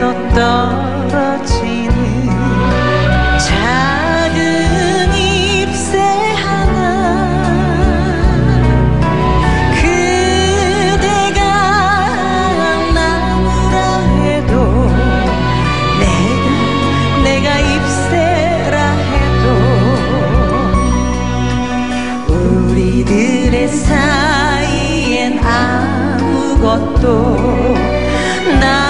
떨어지는 작은 잎새 하나 그대가 나무라 해도 내가 내가 잎새라 해도 우리들 사이엔 아무것도 나